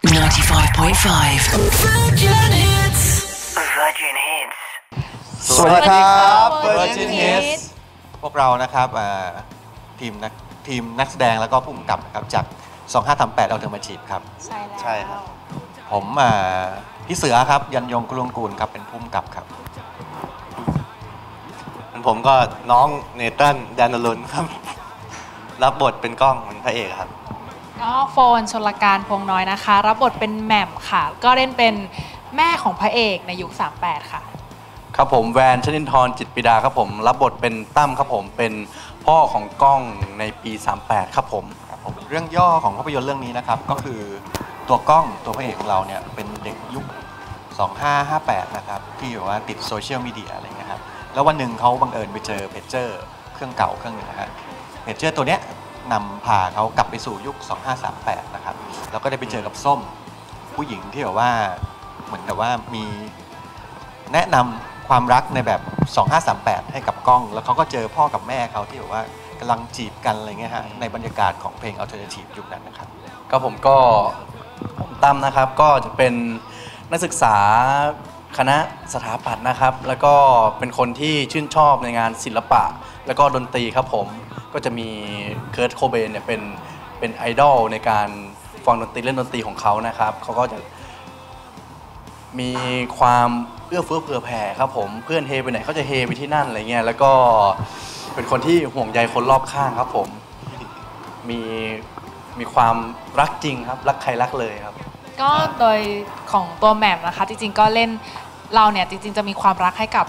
95.5 Virgin Hits. Virgin Hits สวัสดีครับ Virgin Hits พวกเรานะครับอ่าทีมนักทีมนักแสดงแล้วก็ผู้กำกับนะครับจาก 2538 Alternative ครับ ใช่แล้วใช่ครับ ผมอ่าพี่เสือครับยันยงกุลวงกูลครับเป็นผู้กำกับครับผมก็น้องเนตันแดนนลุนครับ รับบทเป็นกล้องเป็นพระเอกครับ ก็โฟนชนลการพงน้อยนะคะ รับบทเป็นแหม่มค่ะ ก็เล่นเป็นแม่ของพระเอกในยุค 38 ค่ะ ครับผมแวนชนินทรจิตรปิดาครับผม รับบทเป็นตั้มครับผมเป็นพ่อของกล้องในปี 38 ครับผมครับผมเรื่องย่อของภาพยนตร์เรื่องนี้นะครับ ก็คือตัวกล้องตัวพระเอกของเราเนี่ยเป็นเด็กยุค 2558 นะครับที่แบบว่าติดโซเชียลมีเดียอะไรเงี้ยครับแล้ววันหนึ่งเขาบังเอิญไปเจอเพจเจอร์เครื่องเก่าเครื่องหนึ่งนะฮะเพจเจอร์ตัวเนี้ย นำพาเขากลับไปสู่ยุค 2538 นะครับ แล้วก็ได้ไปเจอกับส้มผู้หญิงที่แบบว่าเหมือนกับว่ามีแนะนำความรักในแบบ 2538 ให้กับกล้อง แล้วเขาก็เจอพ่อกับแม่เขาที่แบบว่ากำลังจีบกันอะไรเงี้ยฮะในบรรยากาศของเพลง Alternative ยุคนั้นนะครับ ก็ผมก็ผมตั้มนะครับก็จะเป็นนักศึกษาคณะสถาปัตย์นะครับ แล้วก็เป็นคนที่ชื่นชอบในงานศิลปะ แล้วก็ดนตรีครับผมก็จะมี เคิร์ตโคเบนเนี่ยเป็นเป็นไอดอลในการฟังดนตรีเล่นดนตรีของเขานะครับเขาก็จะมีความเอื้อเฟื้อเผื่อแผ่ครับผมเพื่อนเฮไปไหนเขาจะเฮไปที่นั่นอะไรเงี้ยแล้วก็เป็นคนที่ห่วงใยคนรอบข้างครับผม มีมีความรักจริงครับ รักใครรักเลยครับ ก็โดยของตัวแหม่มนะคะ จริงๆก็เล่นเราเนี่ยจริง ๆ จะมีความรักให้กับ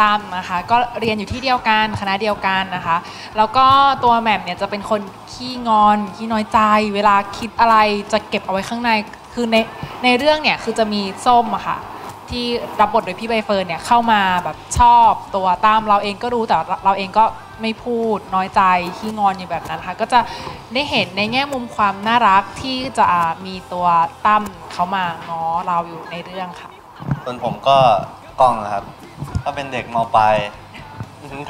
ตั้มนะคะก็เรียนอยู่ที่เดียวกันคณะเดียวกันนะคะ แล้วก็ตัวแหม่มเนี่ยจะเป็นคนขี้งอนขี้น้อยใจ เวลาคิดอะไรจะเก็บเอาไว้ข้างในคือในในเรื่องเนี่ยคือจะมีส้มอะค่ะที่รับบทโดยพี่ใบเฟิร์นเนี่ยเข้ามาแบบชอบตัวตั้มเราเองก็รู้แต่เราเองก็ไม่พูดน้อยใจขี้งอนอยู่แบบนั้นนะคะก็จะได้เห็นในแง่มุมความน่ารักที่จะมีตัวตั้มเขามาง้อเราอยู่ในเรื่องค่ะส่วนผมก็กล้องนะครับ ก็เป็นเด็กมปลาย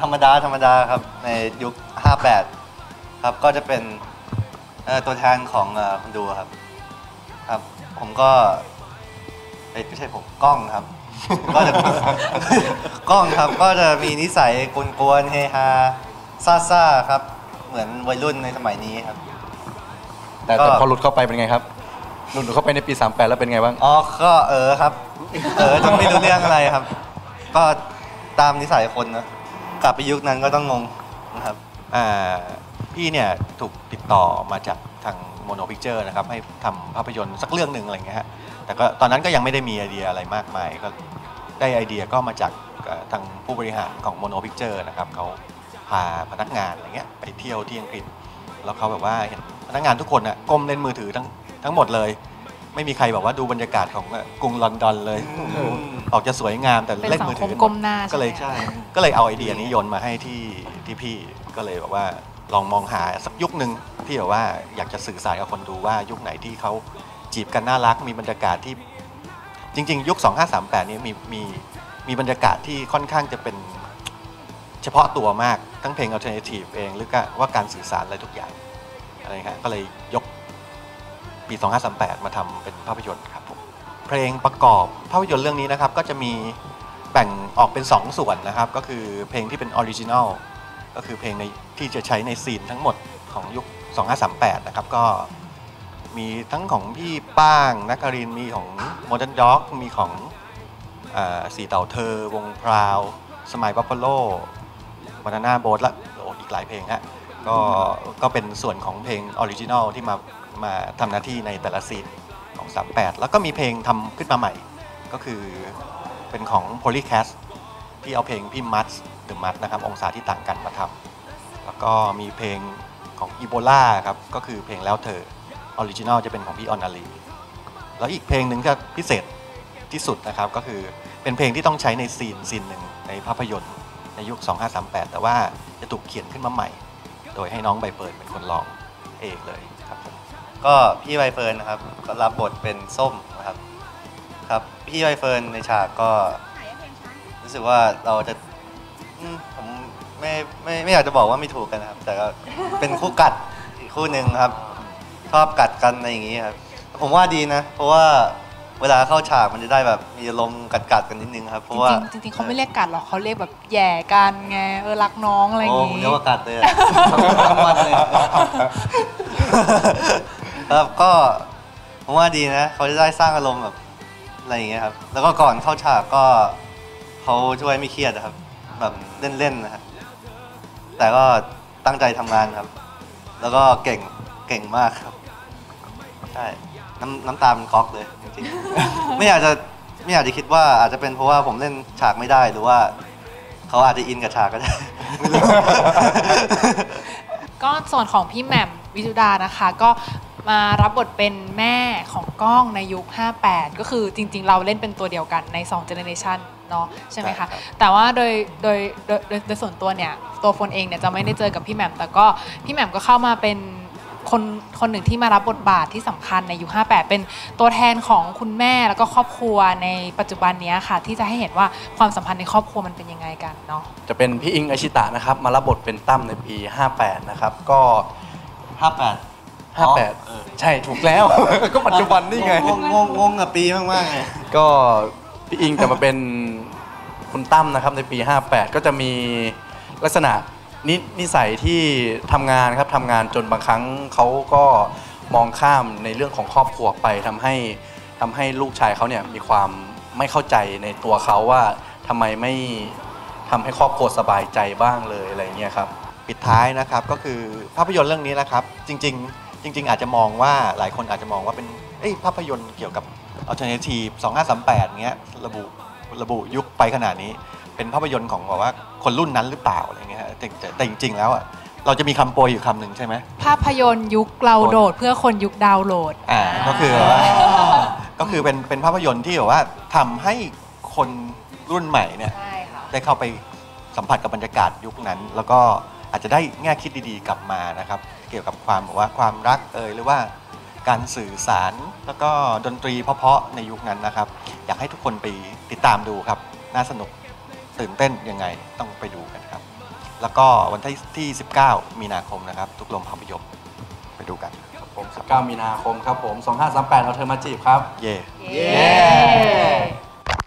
ธรรมดาธรรมดาครับ ในยุค 58 ครับก็จะเป็นเอ่อตัวแทนของเอ่อคนดูครับ ครับ ผมก็เอ้ยไม่ใช่ผมกล้องครับ ก็จะก้องครับก็จะมีนิสัยกวนๆเฮฮาซ่าซ่าๆครับ เหมือนวัยรุ่นในสมัยนี้ครับ แต่ก็แต่พอหลุดเข้าไปเป็นไงครับหลุดเข้าไปในปี 38 แล้วเป็นไงบ้างอ๋อก็เอ๋อครับ เอ๋อจนไม่รู้เรื่องอะไรครับ ก็ตามนิสัยคนนะกลับไปยุคนั้นก็ต้องงงนะครับอ่าพี่เนี่ยถูกติดต่อมาจากทาง Mono Pictures นะครับให้ทำภาพยนตร์สักเรื่องหนึ่งอะไรเงี้ยฮะแต่ก็ตอนนั้นก็ยังไม่ได้มีไอเดียอะไรมากมายก็ได้ไอเดียก็มาจากทางผู้บริหารของ Mono Pictures นะครับเขาพาพนักงานอะไรเงี้ยไปเที่ยวที่อังกฤษ แล้วเขาแบบว่าเห็นพนักงานทุกคนอะก้มเล่นมือถือทั้งทั้งหมดเลย ไม่มีใครแบบว่าดูบรรยากาศของกรุงลอนดอนเลย ออกจะสวยงามแต่เป็นเล่นมือถือ สังคมก้มหน้าก็เลยใช่ไหมก็เลยเอาไอเดียนี้โยนมาให้ที่ที่พี่ก็เลยแบบว่าลองมองหาสักยุคหนึ่งที่แบบว่าอยากจะสื่อสารกับคนดูว่ายุคไหนที่เขาจีบกันน่ารัก มีบรรยากาศที่จริง ๆ ยุค 2538นี้มีมีมีบรรยากาศที่ค่อนข้างจะเป็นเฉพาะตัวมากทั้งเพลง alternative เองหรือก็ว่าการสื่อสารอะไรทุกอย่างอะไรครับก็เลยยกปี 2538 มาทำเป็นภาพยนตร์ครับผม เพลงประกอบภาพยนตร์เรื่องนี้นะครับ ก็จะมีแบ่งออกเป็น 2 ส่วนนะครับ ก็คือเพลงที่เป็น original ก็คือเพลงในที่จะใช้ใน scene ทั้งหมดของยุค 2538 นะครับ ก็มีทั้งของพี่ป้าง นครินทร์ มีของ Modern Dog มีของอสีเต่าเธอ วงพราว Smile Buffalo Banana Boat และอีกหลายเพลงฮะก็ก็เป็นส่วนของเพลง original ที่มามาทำหน้าที่ในแต่ละ scene 38 แล้วก็มีเพลงทำขึ้นมาใหม่ ก็คือเป็นของ Polycat ที่เอาเพลงพี่มัตหรือมัตนะครับ องศาที่ต่างกันมาทำแล้วก็มีเพลงของ Ebola ครับ ก็คือเพลงแล้วเธอ original จะเป็นของพี่อรอรีย์แล้วอีกเพลงหนึ่งก็พิเศษที่สุดนะครับ ก็คือเป็นเพลงที่ต้องใช้ใน scene scene หนึ่งในภาพยนตร์ในยุค 2538 แต่ว่าจะถูกเขียนขึ้นมาใหม่ โดยให้น้องใบเฟิร์นเป็นคนร้องเองเลย ก็พี่ใบเฟิร์นนะครับก็รับบทเป็นส้มนะครับครับพี่ใบเฟิร์นในฉากก็รู้สึกว่าเราจะอืมผมไม่ไม่ไม่อยากจะบอกว่าไม่ถูกกันนะครับ แต่ก็เป็นคู่กัดอีกคู่หนึ่งครับ ชอบกัดกันอะไรอย่างนี้ครับ ผมว่าดีนะ เพราะว่าเวลาเข้าฉากมันจะได้แบบมีอารมณ์กัดๆกันนิดนึงครับ เพจราะว่าริงๆจริงๆเขาไม่เรียกกัดหรอกเขาเรียกแบบแหย่กันไงเออรักน้องอะไรอย่างโอ้ผมงี้ เรียกว่ากัดเลยอะทั้งวันเลย ครับก็ผมว่าดีนะเขาจะได้สร้างอารมณ์แบบอะไรอย่างเงี้ยครับ แล้วก็ก่อนเข้าฉากก็เขาช่วยไม่เครียดนะครับ แบบเล่นๆนะครับแต่ก็ตั้งใจทำงานครับ แล้วก็เก่งเก่งมากครับใช่น้ำน้ำตามันก๊อกเลยจริงๆ ไม่อยากจะไม่อยากจะคิดว่าอาจจะเป็นเพราะว่าผมเล่นฉากไม่ได้หรือว่าเขาอาจจะอินกับฉากก็ได้ ไม่รู้ ก็ส่วนของพี่แหม่มวิจุดานะคะ ก็ มารับบทเป็นแม่ของก้องในยุค 58 ก็คือจริง ๆ เราเล่นเป็นตัวเดียวกันใน2 generation เนาะใช่ไหมใช่ครัคะบแต่ว่าโดยโดยโดยโดยโดยส่วนตัวเนี่ย ตัวฟนเองเนี่ยจะไม่ได้เจอกับพี่แหม่ม แต่ก็พี่แหม่มก็เข้ามาเป็นคนคนหนึ่งที่มารับบทบาทที่สำคัญในยุค 58 เป็นตัวแทนของคุณแม่แล้วก็ครอบครัวในปัจจุบันเนี้ยค่ะ ที่จะให้เห็นว่าความสัมพันธ์ในครอบครัวมันเป็นยังไงกันเนาะจะเป็นพี่อิงอาชิตะนะครับ มารับบทเป็นตั้มในปี 58 นะครับ ก็ ห้าแปด58ใช่ถูกแล้ว ก็ปัจจุบันนี่ไงงงงงงงกับปีมากๆเลยก็พี่อิงจะมาเป็นคุณตั้มนะครับในปี 58 ก็จะมีลักษณะนินิสัยที่ทำงานครับทำงานจนบางครั้งเขาก็มองข้ามในเรื่องของครอบครัวไปทำให้ทำให้ลูกชายเขาเนี่ยมีความไม่เข้าใจในตัวเขาว่าทำไมไม่ทำให้ครอบครัวสบายใจบ้างเลยอะไรอย่างเงี้ยครับ ปิดท้ายนะครับก็คือภาพยนตร์เรื่องนี้นะครับ จริง ๆ จริง ๆ อาจจะมองว่าหลายคนอาจจะมองว่าเป็นเอ้ยภาพยนตร์เกี่ยวกับ alternative 2538เงี้ยระบุระบุยุคไปขนาดนี้ เป็นภาพยนตร์ของแบบว่าคนรุ่นนั้นหรือเปล่าอะไรเงี้ยฮะแต่แต่แต่จริง ๆ แล้วอะเราจะมีคำโปรยอยู่คำหนึ่งใช่ไหมภาพยนตร์ยุคเราโดดเพื่อคนยุคดาวน์โหลดอ่าก็คือว่าก็คือเป็นเป็นภาพยนตร์ที่แบบว่าทำให้คนรุ่นใหม่เนี่ยใช่ค่ะได้เข้าไปสัมผัสกับบรรยากาศยุคนั้น แล้วก็ อาจจะได้แง่คิดดีๆกลับมานะครับ เกี่ยวกับความแบบว่าความรักเอ่ยหรือว่าการสื่อสารแล้วก็ดนตรีเพราะๆในยุคนั้นนะครับ อยากให้ทุกคนไปติดตามดูครับ น่าสนุกตื่นเต้นยังไงต้องไปดูกันครับ แล้วก็วันที่ที่19 มีนาคมนะครับ ทุกโรงภาพยนตร์ไปดูกันครับผม9มีนาคมครับผม 2538เอาเธอมาจีบครับ เย่เย้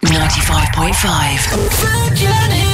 95.5. Virgin Hits.